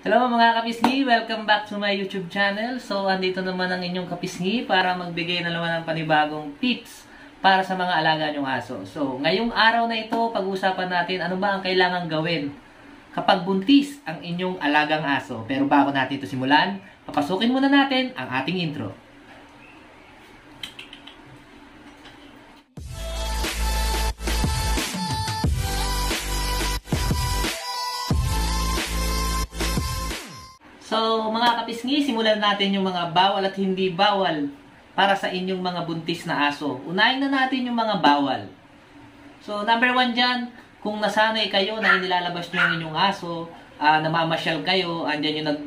Hello mga kapisngi! Welcome back to my YouTube channel. So, andito naman ang inyong kapisngi para magbigay na naman ng panibagong tips para sa mga alaga nyong aso. So, ngayong araw na ito, pag-uusapan natin ano ba ang kailangan gawin kapag buntis ang inyong alagang aso. Pero bago natin ito simulan, papasukin muna natin ang ating intro. So, mga kapisngi, simulan natin yung mga bawal at hindi bawal para sa inyong mga buntis na aso. Unahin na natin yung mga bawal. So, number one dyan, kung nasanay kayo na inilalabas nyo yung inyong aso, uh, namamasyal kayo, andyan yung nag,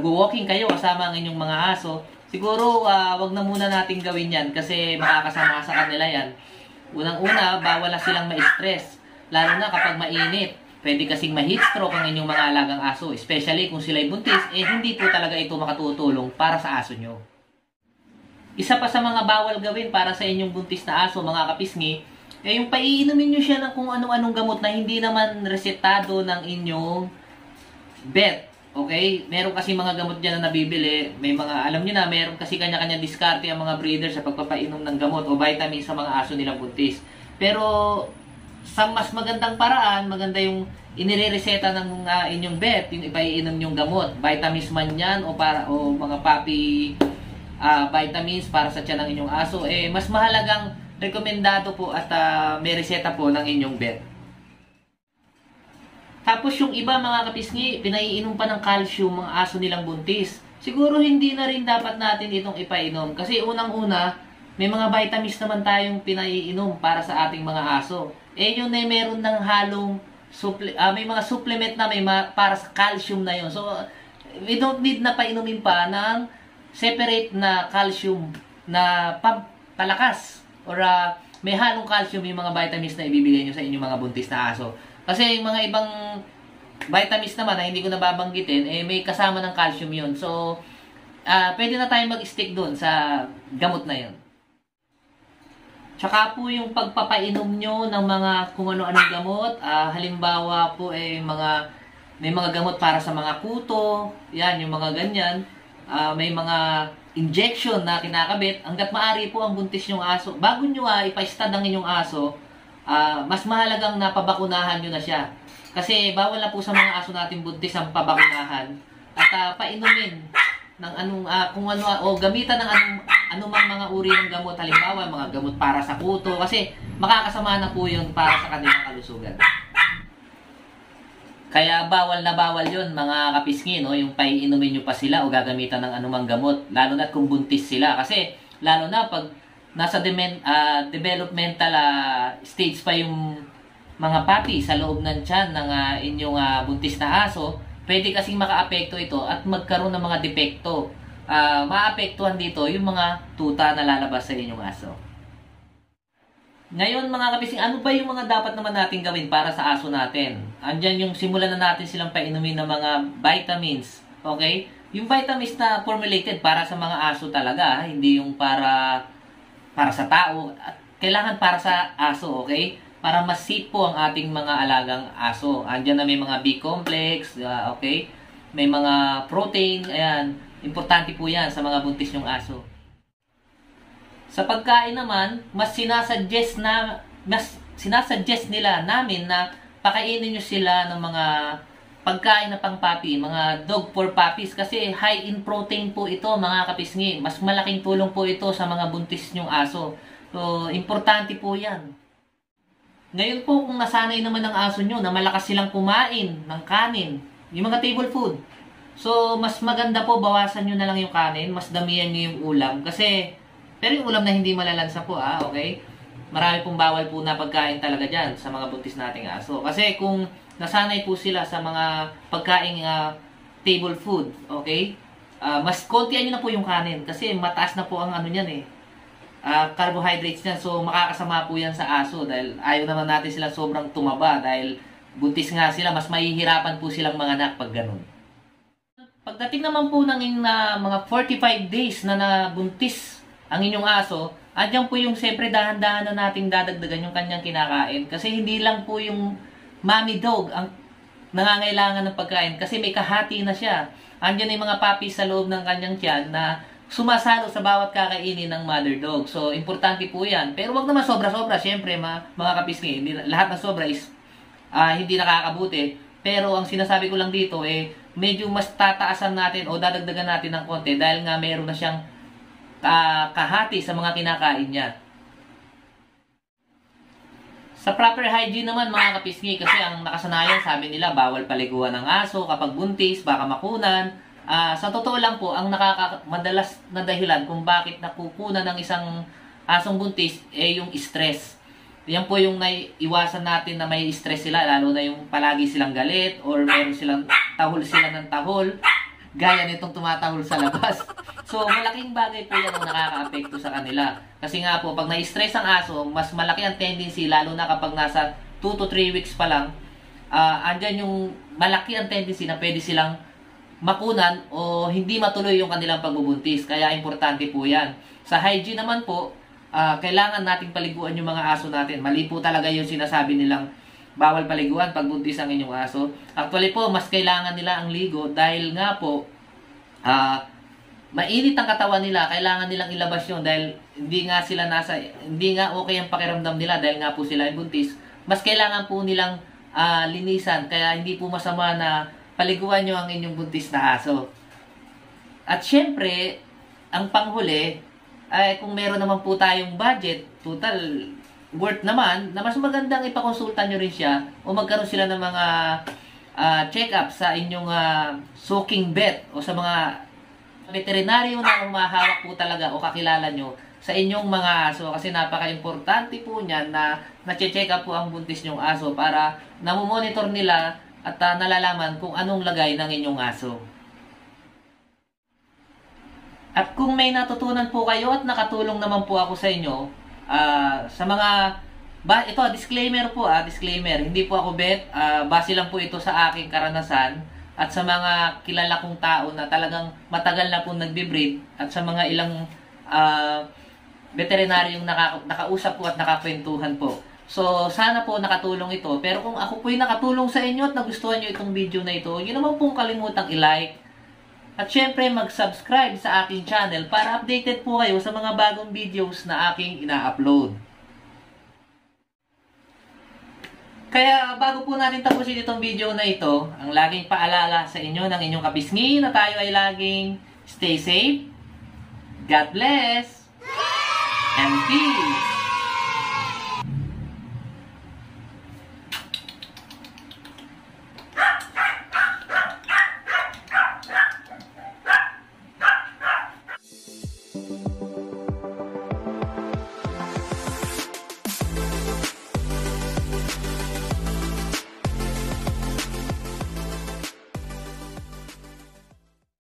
nag-walking kayo kasama ang inyong mga aso, siguro uh, wag na muna natin gawin yan kasi makakasama sa kanila yan. Unang-una, bawal na silang ma-stress. Lalo na kapag mainit. Pwede kasing ma-heat stroke ang inyong mga alagang aso, especially kung sila'y buntis, eh hindi po talaga ito makatutulong para sa aso nyo. Isa pa sa mga bawal gawin para sa inyong buntis na aso, mga kapisngi, eh yung paiinumin nyo siya ng kung ano-anong gamot na hindi naman resetado ng inyong vet. Okay? Meron kasi mga gamot dyan na nabibili. May mga, alam nyo na, meron kasi kanya-kanya diskarte ang mga breeder sa pagpapainom ng gamot o vitamins sa mga aso nilang buntis. Pero sa mas magandang paraan, maganda yung inire-reseta ng uh, inyong vet, yung ipaiinom yung gamot, vitamins man yan o para o mga papi uh, vitamins para sa tiyan ng inyong aso, eh mas mahalagang rekomendado po at uh, may reseta po ng inyong vet. Tapos yung iba mga kapisngi, pinaiinom pa ng calcium mga aso nilang buntis. Siguro hindi na rin dapat natin itong ipainom kasi unang-una, may mga vitamins naman tayong pinaiinom para sa ating mga aso. Eh yun ay meron ng halong supple uh, may mga supplement na may ma para sa calcium na yun. So we don't need na painumin pa ng separate na calcium na palakas or uh, may halong calcium yung mga vitamins na ibibigay nyo sa inyong mga buntis na aso. Kasi yung mga ibang vitamins naman na hindi ko nababanggitin, eh may kasama ng calcium yun. So, uh, pwede na tayo mag-stick doon sa gamot na yun. Tsaka po yung pagpapainom nyo ng mga kung ano-anong gamot. Uh, halimbawa po eh mga may mga gamot para sa mga kuto. Yan, yung mga ganyan. Uh, may mga injection na kinakabit. Hanggat maari po ang buntis nyong aso. Bago nyo uh, ipa-stud ang inyong aso, uh, mas mahalagang napabakunahan nyo na siya. Kasi bawal na po sa mga aso natin buntis ang pabakunahan. At uh, painumin ng anong uh, kung ano o gamitan ng anong anumang mga uri ng gamot, halimbawa mga gamot para sa kuto, kasi makakasama na po yun para sa kanilang kalusugan. Kaya bawal na bawal yun mga kapisngi, no? yung paiinumin nyo pa sila o gagamitan ng anumang gamot, lalo na kung buntis sila. Kasi lalo na pag nasa dement, uh, developmental uh, stage pa yung mga papi sa loob ng tiyan ng uh, inyong uh, buntis na aso, pwede kasing makaapekto ito at magkaroon ng mga depekto uh, maapektuhan dito yung mga tuta na lalabas sa inyong aso. Ngayon mga kapising, ano ba yung mga dapat naman natin gawin para sa aso natin? Andyan yung simulan na natin silang painumin ng mga vitamins. Okay? Yung vitamins na formulated para sa mga aso talaga, hindi yung para para sa tao. At kailangan para sa aso, okay? Para mas safe po ang ating mga alagang aso. Andyan na may mga B-complex, uh, okay? May mga protein, ayan Importante po yan sa mga buntis nyong aso. Sa pagkain naman, mas sinasuggest na mas sinasuggest nila namin na pakainin nyo sila ng mga pagkain na pang papi, mga dog for puppies kasi high in protein po ito mga kapisngi. Mas malaking tulong po ito sa mga buntis nyong aso. So, importante po yan. Ngayon po kung nasanay naman ng aso nyo na malakas silang kumain ng kanin, yung mga table food, So, mas maganda po, bawasan nyo na lang yung kanin, mas damihan nyo yung ulam. Kasi, pero yung ulam na hindi malalansa po, ah, okay? Marami pong bawal po na pagkain talaga dyan sa mga buntis nating aso. Kasi kung nasanay po sila sa mga pagkain uh, table food, okay? Uh, mas kontian nyo na po yung kanin kasi mataas na po ang ano niyan eh. Uh, carbohydrates niyan. So, makakasama po yan sa aso dahil ayaw naman natin sila sobrang tumaba dahil buntis nga sila, mas mahihirapan po silang mga anak pag ganun. Pagdating naman po ng uh, mga 45 days na nabuntis ang inyong aso, andyan po yung siyempre dahan-dahan na nating dadagdagan yung kanyang kinakain. Kasi hindi lang po yung mommy dog ang nangangailangan ng pagkain kasi may kahati na siya. Andiyan yung mga puppies sa loob ng kanyang tiyan na sumasalo sa bawat kakainin ng mother dog. So, importante po yan. Pero wag naman sobra-sobra. Siyempre, ma, mga kapisngi, hindi, lahat ng sobra is uh, hindi nakakabuti. Pero ang sinasabi ko lang dito, eh, medyo mas tataasan natin o dadagdagan natin ng konti dahil nga meron na siyang uh, kahati sa mga kinakain niya. Sa proper hygiene naman mga kapisngi kasi ang nakasanayan sabi nila bawal paliguan ng aso kapag buntis, baka makunan. Uh, sa totoo lang po, ang nakaka-madalas na dahilan kung bakit nakukunan ng isang asong buntis eh yung stress. Yan po yung naiiwasan natin na may stress sila, lalo na yung palagi silang galit or meron silang tahol sila ng tahol gaya nitong tumatahol sa labas. So, malaking bagay po yan ang nakaka-apekto sa kanila. Kasi nga po, pag na-stress ang aso, mas malaki ang tendency, lalo na kapag nasa 2 to 3 weeks pa lang, uh, andyan yung malaki ang tendency na pwede silang makunan o hindi matuloy yung kanilang pagbubuntis. Kaya importante po yan. Sa hygiene naman po, uh, kailangan nating paliguan yung mga aso natin. Mali po talaga yung sinasabi nilang bawal paliguan pag buntis ang inyong aso. Actually po, mas kailangan nila ang ligo dahil nga po, uh, mainit ang katawan nila, kailangan nilang ilabas yun dahil hindi nga sila nasa, hindi nga okay ang pakiramdam nila dahil nga po sila ay buntis. Mas kailangan po nilang uh, linisan, kaya hindi po masama na paliguan nyo ang inyong buntis na aso. At syempre, ang panghuli, ay kung meron naman po tayong budget, total worth naman na mas magandang ipakonsulta nyo rin siya o magkaroon sila ng mga uh, check-up sa inyong uh, soaking vet o sa mga veterinaryo na umahawak po talaga o kakilala nyo sa inyong mga aso kasi napaka-importante po niyan na na-check up po ang buntis nyong aso para namomonitor nila at uh, nalalaman kung anong lagay ng inyong aso. At kung may natutunan po kayo at nakatulong naman po ako sa inyo, uh, sa mga ba, ito disclaimer po ah, disclaimer. Hindi po ako bet, uh, base lang po ito sa aking karanasan at sa mga kilala kong tao na talagang matagal na po nagbe-breed at sa mga ilang uh, veterinaryong naka, nakausap po at nakakwentuhan po. So, sana po nakatulong ito. Pero kung ako po'y nakatulong sa inyo at nagustuhan nyo itong video na ito, yun naman pong kalimutang i-like, at syempre, mag-subscribe sa aking channel para updated po kayo sa mga bagong videos na aking ina-upload. Kaya bago po natin tapusin itong video na ito, ang laging paalala sa inyo ng inyong kabisngi na tayo ay laging stay safe, God bless, and peace!